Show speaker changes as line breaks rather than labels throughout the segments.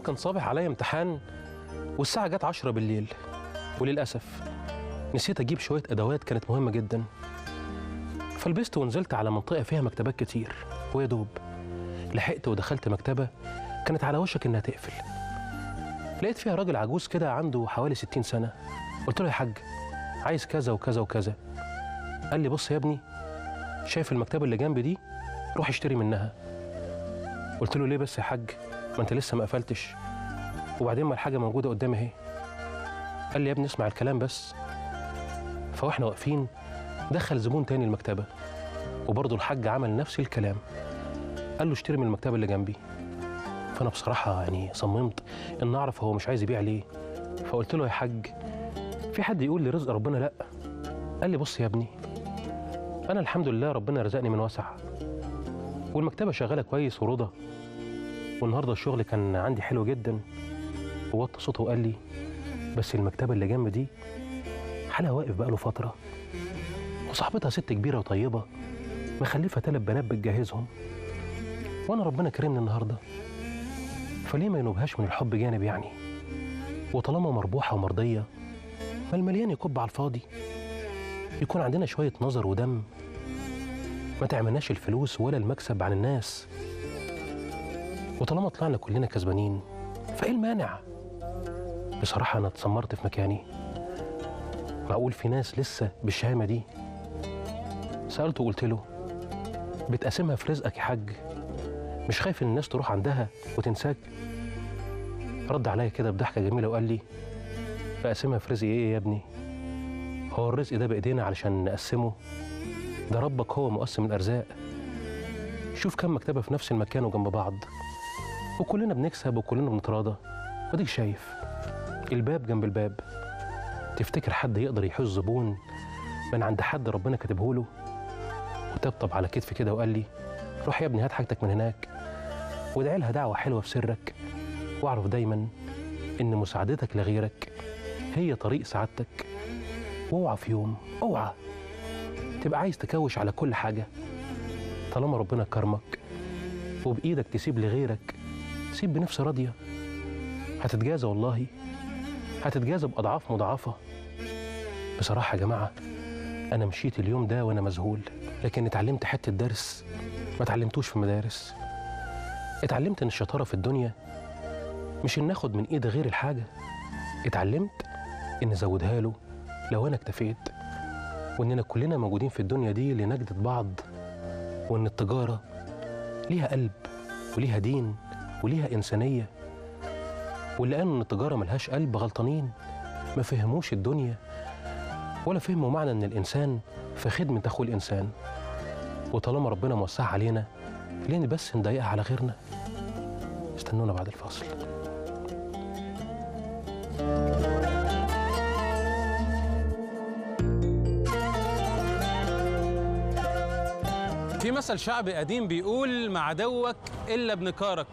كان صابح عليا امتحان والساعة جت عشرة بالليل. وللأسف نسيت أجيب شوية أدوات كانت مهمة جدا. فلبست ونزلت على منطقة فيها مكتبات كتير. ويا دوب لحقت ودخلت مكتبة كانت على وشك إنها تقفل. لقيت فيها راجل عجوز كده عنده حوالي 60 سنة. قلت له يا حاج عايز كذا وكذا وكذا. قال لي بص يا ابني شايف المكتبة اللي جنبي دي؟ روح اشتري منها. قلت له ليه بس يا حاج؟ ما انت لسه ما قفلتش. وبعدين ما الحاجة موجودة قدامي اهي. قال لي يا ابني اسمع الكلام بس. فواحنا واقفين دخل زبون تاني المكتبة. وبرضه الحاج عمل نفس الكلام. قال له اشتري من المكتبة اللي جنبي. فأنا بصراحة يعني صممت إن أعرف هو مش عايز يبيع ليه. فقلت له يا حاج في حد يقول لي رزق ربنا؟ لأ. قال لي بص يا ابني أنا الحمد لله ربنا رزقني من وسع والمكتبة شغالة كويس ورضا والنهارده الشغل كان عندي حلو جدا. ووطى صوته وقال لي بس المكتبة اللي جنب دي حالها واقف بقاله فترة وصاحبتها ست كبيرة وطيبة مخلفة تلات بنات بتجهزهم وأنا ربنا كرمني النهاردة. فليه ما ينوبهاش من الحب جانب يعني؟ وطالما مربوحة ومرضية ما المليان يكب على الفاضي. يكون عندنا شوية نظر ودم. ما تعملناش الفلوس ولا المكسب عن الناس. وطالما طلعنا كلنا كسبانين فإيه المانع؟ بصراحة أنا اتسمرت في مكاني. معقول في ناس لسه بالشهامة دي. سألته وقلت له بتقاسمها في رزقك يا حاج؟ مش خايف إن الناس تروح عندها وتنساك؟ رد عليا كده بضحكة جميلة وقال لي بقسمها في رزقي إيه يا ابني؟ هو الرزق ده بإيدينا علشان نقسمه؟ ده ربك هو مقسم الأرزاق. شوف كم مكتبة في نفس المكان وجنب بعض. وكلنا بنكسب وكلنا بنتراضى. وديك شايف. الباب جنب الباب. تفتكر حد يقدر يحوز زبون من عند حد ربنا كاتبه له؟ وطبطب على كتفي كده وقال لي روح يا ابني هات حاجتك من هناك. وادعي لها دعوة حلوة في سرك. واعرف دايما إن مساعدتك لغيرك هي طريق سعادتك. واوعى في يوم اوعى. تبقى عايز تكوش على كل حاجة. طالما ربنا كرمك وبإيدك تسيب لغيرك سيب بنفس راضية. هتتجازى والله. هتتجازى بأضعاف مضاعفة. بصراحة يا جماعة أنا مشيت اليوم ده وأنا مذهول. لكن اتعلمت حتة درس ما اتعلمتوش في المدارس. اتعلمت إن الشطارة في الدنيا مش إن ناخد من إيد غير الحاجة. اتعلمت إن أزودها له لو أنا اكتفيت. وإننا كلنا موجودين في الدنيا دي لنجدة بعض. وإن التجارة ليها قلب وليها دين. وليها إنسانية. واللي قالوا إن التجارة ملهاش قلب غلطانين ما فهموش الدنيا ولا فهموا معنى إن الإنسان في خدمة أخوه الإنسان. وطالما ربنا موسعها علينا ليه بس نضايقها على غيرنا؟ استنونا بعد الفاصل.
في مثل شعبي قديم بيقول مع عدوك إلا بنكارك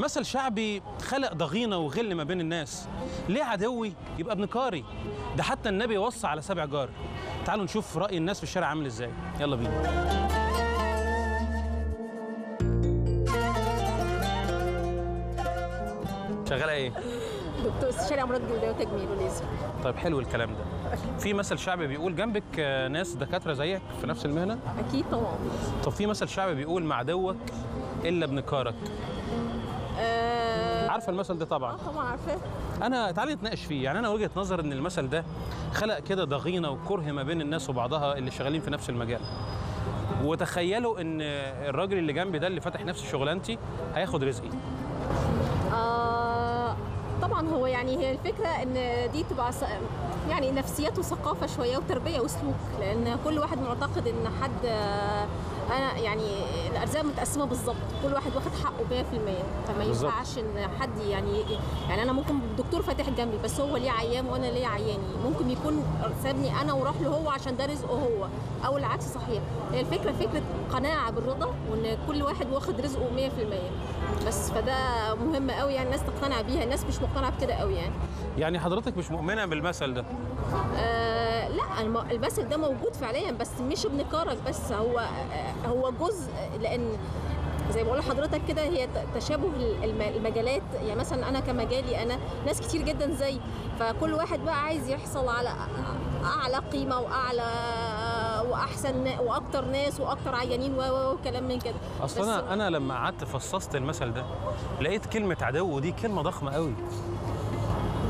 مثل شعبي خلق ضغينة وغل ما بين الناس. ليه عدوي؟ يبقى بنكاري ده حتى النبي وصى على سبع جار. تعالوا نشوف رأي الناس في الشارع عامل إزاي. يلا بينا. شغالة إيه؟
دكتور استشاري امراض جلديه وتجميل وليزر
طيب حلو الكلام ده. في مثل شعبي بيقول جنبك آه، ناس دكاترة زيك في نفس المهنة؟
أكيد طبعا.
طب في مثل شعبي بيقول مع عدوك إلا بنكارك
آه
عارفة المثل ده طبعا.
آه، طبعا عارفاه.
أنا تعالي نتناقش فيه. يعني أنا وجهة نظر إن المثل ده خلق كده ضغينة وكره ما بين الناس وبعضها اللي شغالين في نفس المجال. وتخيلوا إن الراجل اللي جنبي ده اللي فاتح نفس شغلانتي هياخد رزقي.
طبعا هو يعني هي الفكرة إن دي تبقى يعني نفسيات وثقافه شوية وتربية وسلوك لأن كل واحد معتقد إن حد آه، أنا يعني الأرزاق متقسمة بالظبط كل واحد واخد حقه 100% فما. ينفعش إن حد يعني يعني أنا ممكن الدكتور فاتح جنبي بس هو ليه عيان وأنا ليه عياني ممكن يكون سابني أنا وراح له هو عشان ده رزقه هو أو العكس صحيح هي الفكرة فكرة قناعة بالرضا وإن كل واحد واخد رزقه 100% بس فده مهم قوي يعني الناس تقتنع بيها الناس مش مقتنعة بكده قوي يعني.
يعني حضرتك مش مؤمنة بالمثل ده؟
آه لا الم- المثل ده موجود فعليا بس مش بنكارك بس هو آه هو جزء لأن زي ما بقول لحضرتك كده هي تشابه الم- المجالات. يعني مثلا أنا كمجالي أنا ناس كتير جدا زي فكل واحد بقى عايز يحصل على أعلى قيمة وأعلى وأحسن وأكتر ناس وأكتر عيانين وكلام من كده.
أصل
بس-
أنا أنا لما قعدت فصصت المثل ده لقيت كلمة عدو دي كلمة ضخمة قوي.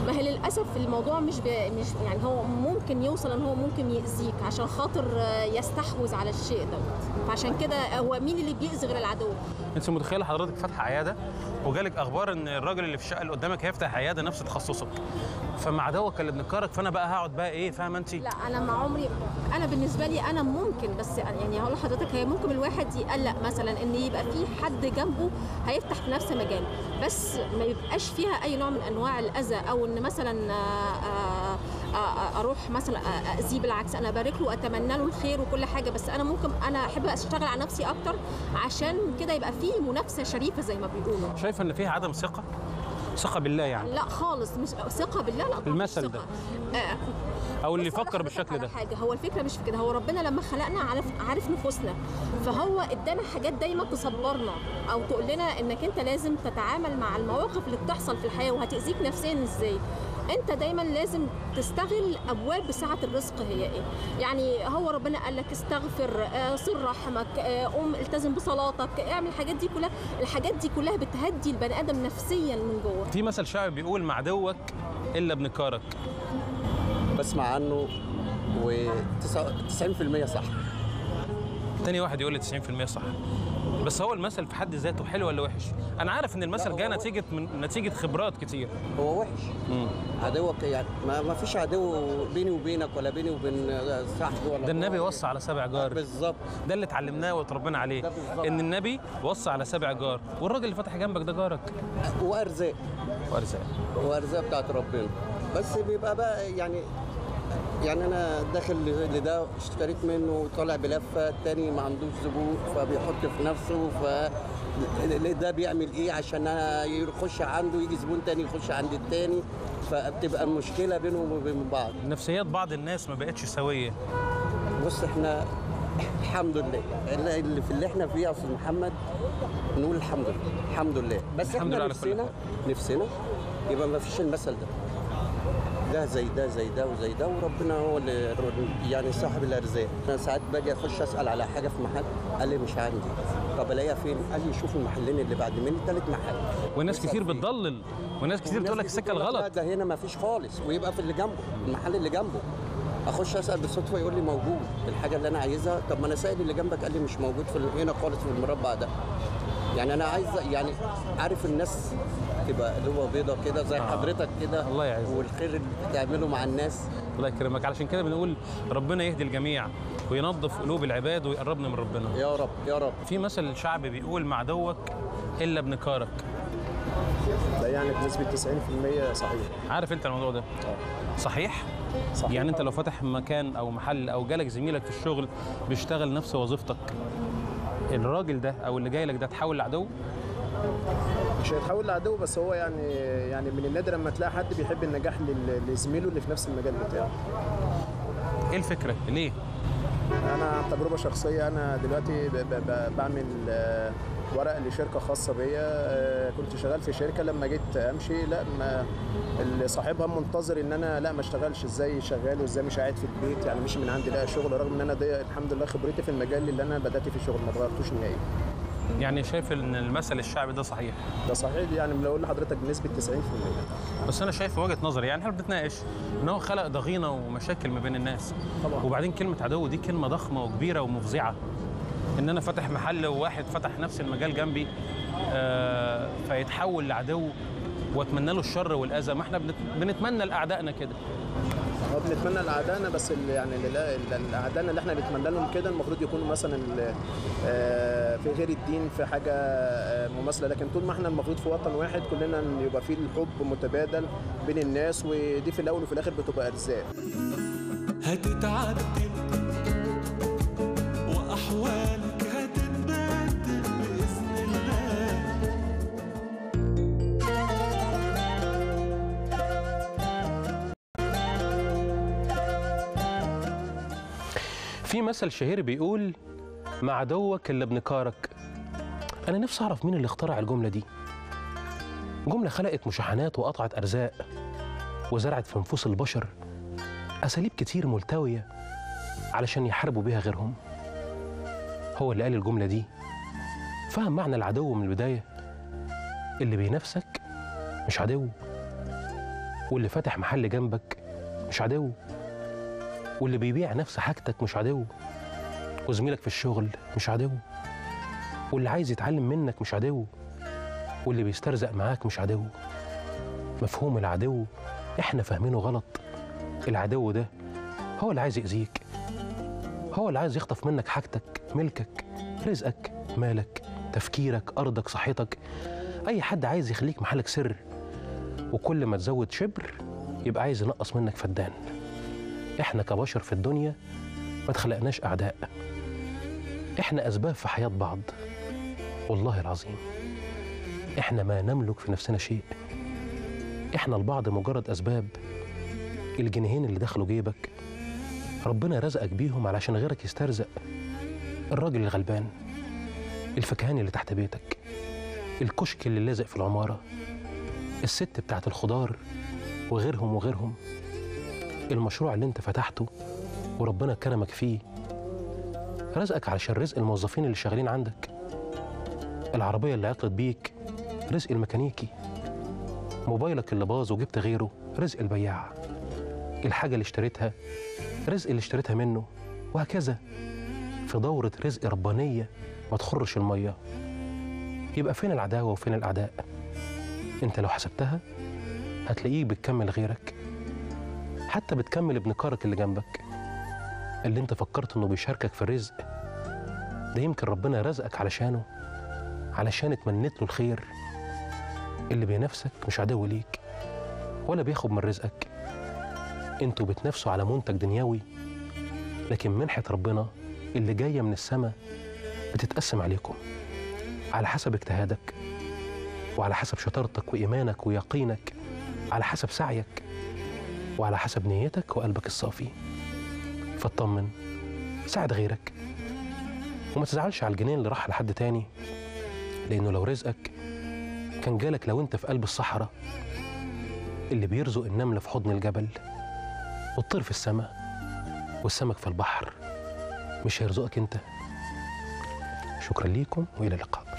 ما هي للأسف الموضوع مش ب... مش يعني هو ممكن يوصل إن هو ممكن يأذيك عشان خاطر يستحوذ على الشيء دوت. فعشان كده هو مين اللي بيأذي غير العدو؟
انت متخيله حضرتك فاتحه عياده وجالك أخبار ان الراجل اللي في الشقه اللي قدامك هيفتح عياده نفس تخصصك فمع عدوك اللي بنكرك فانا بقى هقعد بقى إيه فاهمة انت؟
لا أنا مع عمري أنا بالنسبة لي أنا ممكن بس يعني هقول لحضرتك هي ممكن الواحد يقلق مثلا إن يبقى في حد جنبه هيفتح في نفس مجاله بس ما يبقاش فيها أي نوع من أنواع الأذى أو إن مثلا آه، آه، آه، أروح مثلا اذيه بالعكس. أنا بارك له وأتمنى له الخير وكل حاجة بس أنا ممكن أنا أحب أشتغل على نفسي أكتر عشان كده يبقى في منافسة شريفة زي ما بيقولوا.
شايفه إن فيها عدم ثقة؟ ثقة بالله يعني.
لا خالص مش ثقة بالله لا
المثل.
آه،
أو اللي يفكر بالشكل ده.
حاجة هو الفكرة مش في كده هو ربنا لما خلقنا عارف عارف نفوسنا فهو ادانا حاجات دايما تصبرنا أو تقول لنا إنك أنت لازم تتعامل مع المواقف اللي بتحصل في الحياة وهتأذيك نفسيا إزاي. انت دايما لازم تستغل أبواب سعه الرزق هي إيه. يعني هو ربنا قال لك استغفر آه، صل رحمك آه، قوم التزم بصلاتك اعمل الحاجات دي كلها. الحاجات دي كلها بتهدي البني آدم نفسيا من جوه.
في مثل شعبي بيقول مع عدوك إلا بنكارك
بسمع عنه و90% صح.
تاني واحد يقول لي 90% صح. بس هو المثل في حد ذاته حلو ولا وحش؟ أنا عارف إن المثل
وحش.
نتيجة من نتيجة خبرات كتير.
هو وحش. عدوك يعني ما, ما فيش عدو بيني وبينك ولا بيني وبين صاحبي ولا
ده النبي. وصى على سبع جار.
بالظبط.
ده اللي اتعلمناه واتربينا عليه. إن النبي وصى على سبع جار. والراجل اللي فتح جنبك ده جارك؟
وأرزاق.
وأرزاق.
وأرزاق بتاعت ربنا. بس بيبقى بقى يعني يعني أنا داخل لده اشتريت منه طالع بلفة التاني ما عندوش زبون فبيحط في نفسه ف ده بيعمل إيه عشان أنا يخش عنده يجي زبون تاني يخش عند التاني؟ فبتبقى المشكلة بينهم وبين بعض.
نفسيات بعض الناس ما بقتش سوية.
بص إحنا الحمد لله اللي في اللي إحنا فيه يا أستاذ محمد نقول الحمد لله الحمد لله. بس
الحمد لله إحنا كل
نفسنا نفسنا يبقى ما فيش المثل ده. ده زي ده زي ده وزي ده وربنا هو اللي يعني صاحب الأرزاق. أنا ساعات باجي أخش أسأل على حاجة في محل قال لي مش عندي. طب ألاقيها فين؟ قال لي شوف المحلين اللي بعد مني ثالث محل.
وناس كتير. بتضلل. وناس كتير بتقول لك السكه الغلط.
ده هنا ما فيش خالص. ويبقى في اللي جنبه المحل اللي جنبه. أخش أسأل بالصدفة يقول لي موجود. الحاجة اللي أنا عايزها طب ما أنا سائل اللي جنبك قال لي مش موجود في هنا خالص في المربع ده. يعني أنا عايز يعني عارف الناس تبقى قلوبها بيضة كده زي
آه.
حضرتك كده
الله يعزك.
والخير اللي بتعمله مع الناس.
الله يكرمك. علشان كده بنقول ربنا يهدي الجميع وينظف قلوب العباد ويقربنا من ربنا.
يا رب يا رب.
في مثل شعبي بيقول مع عدوك إلا بنكارك
ده يعني بنسبة 90% صحيح.
عارف أنت الموضوع ده؟ صحيح؟
صحيح.
يعني أنت لو فاتح مكان أو محل أو جالك زميلك في الشغل بيشتغل نفس وظيفتك الراجل ده أو اللي جاي لك ده تحول لعدو؟
مش هيتحول لعدو بس هو يعني يعني من النادر لما تلاقي حد بيحب النجاح لزميله اللي في نفس المجال بتاعه.
إيه الفكرة؟ ليه؟
أنا تجربة شخصية أنا دلوقتي ب- ب- ب- بعمل آه، ورق لشركة خاصة بيا آه، كنت شغال في شركة لما جيت أمشي لا ما اللي صاحبها منتظر إن أنا لا ما أشتغلش إزاي شغال وإزاي مش قاعد في البيت يعني مش من عندي لا شغل رغم إن أنا دي الحمد لله خبرتي في المجال اللي أنا بدأت في الشغل ما اتغيرتوش نهائي.
يعني شايف إن المثل الشعبي ده صحيح؟
ده صحيح يعني لو أقول لحضرتك بنسبة 90%
بس أنا شايف وجهة نظري يعني إحنا بنتناقش إن هو خلق ضغينة ومشاكل ما بين الناس.
طبعا.
وبعدين كلمة عدو دي كلمة ضخمة وكبيرة ومفزعة. إن أنا فاتح محل وواحد فتح نفس المجال جنبي آه فيتحول لعدو وأتمنى له الشر والأذى. ما إحنا بنت- بنتمنى لأعدائنا كده.
بنتمنى لأعدائنا بس اللي يعني لا- اللي- إحنا نتمنى لهم كده المفروض يكونوا مثلا آه، في غير الدين في حاجة آه، مماثلة. لكن طول ما إحنا المفروض في وطن واحد كلنا يبقى فيه الحب متبادل بين الناس ودي في الأول وفي الآخر بتبقى أرزاق.
هتتعدل وأحوالك
في مثل شهير بيقول مع عدوك الا ابن كارك. أنا نفسي أعرف مين اللي اخترع الجملة دي. جملة خلقت مشاحنات وقطعت أرزاق وزرعت في نفوس البشر أساليب كتير ملتوية علشان يحاربوا بيها غيرهم. هو اللي قال الجملة دي. فهم معنى العدو من البداية. اللي بينافسك مش عدو واللي فاتح محل جنبك مش عدو. واللي بيبيع نفس حاجتك مش عدو. وزميلك في الشغل مش عدو. واللي عايز يتعلم منك مش عدو. واللي بيسترزق معاك مش عدو. مفهوم العدو إحنا فاهمينه غلط. العدو ده هو اللي عايز يأذيك. هو اللي عايز يخطف منك حاجتك ملكك رزقك مالك تفكيرك أرضك صحتك. أي حد عايز يخليك محلك سر. وكل ما تزود شبر يبقى عايز ينقص منك فدان. إحنا كبشر في الدنيا ما اتخلقناش أعداء. إحنا أسباب في حياة بعض. والله العظيم إحنا ما نملك في نفسنا شيء. إحنا البعض مجرد أسباب. الجنيهين اللي دخلوا جيبك. ربنا رزقك بيهم علشان غيرك يسترزق. الراجل الغلبان. الفكهاني اللي تحت بيتك. الكشك اللي لازق في العمارة. الست بتاعت الخضار. وغيرهم وغيرهم. المشروع اللي انت فتحته وربنا كرمك فيه رزقك علشان رزق الموظفين اللي شغالين عندك. العربية اللي عطلت بيك رزق الميكانيكي. موبايلك اللي باظ وجبت غيره رزق البياع. الحاجة اللي اشتريتها رزق اللي اشتريتها منه وهكذا. في دورة رزق ربانية ما تخرش المية. يبقى فين العداوة وفين الأعداء؟ انت لو حسبتها هتلاقيك بتكمل غيرك. حتى بتكمل ابن كارك اللي جنبك. اللي انت فكرت انه بيشاركك في الرزق ده يمكن ربنا رزقك علشانه علشان اتمنيت له الخير. اللي بينافسك مش عدو ليك ولا بياخد من رزقك. أنتوا بتنافسوا على منتج دنيوي لكن منحة ربنا اللي جاية من السماء بتتقسم عليكم. على حسب اجتهادك وعلى حسب شطارتك وإيمانك ويقينك على حسب سعيك. وعلى حسب نيتك وقلبك الصافي. فاطمن ساعد غيرك. وما تزعلش على الجنين اللي راح لحد تاني لأنه لو رزقك كان جالك لو أنت في قلب الصحراء اللي بيرزق النملة في حضن الجبل والطير في السماء والسمك في البحر. مش هيرزقك أنت. شكرا ليكم وإلى اللقاء.